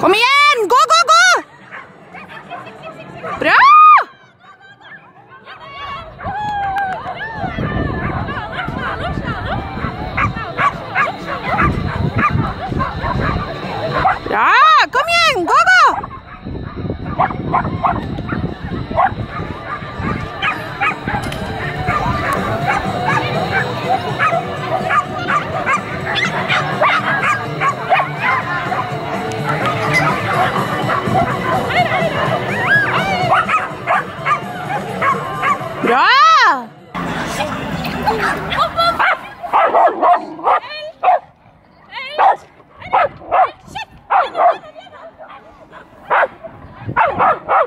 ¡Comida! Bra! Bra!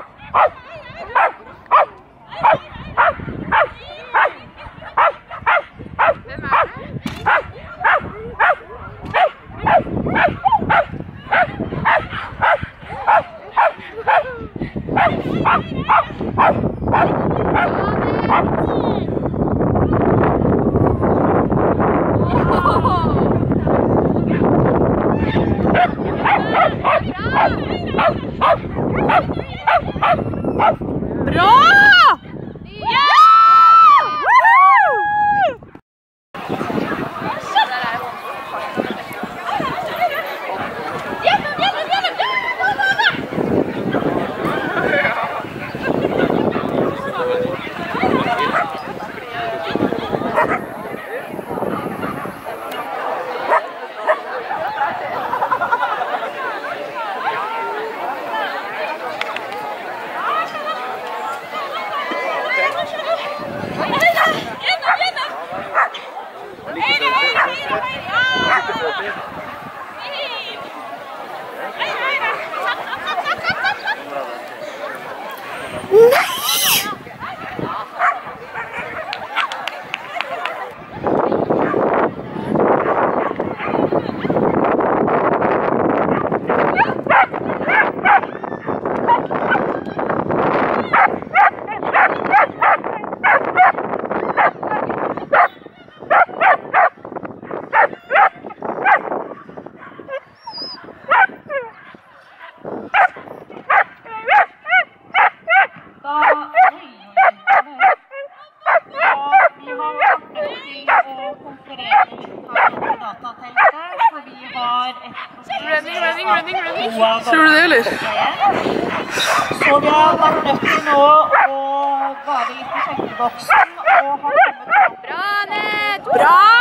Woo! Da Running, running, running, running. Tror du det, eller? Så vi har vært nødt til nå å være litt i sjekkeboksen og ha kommet opp Bra!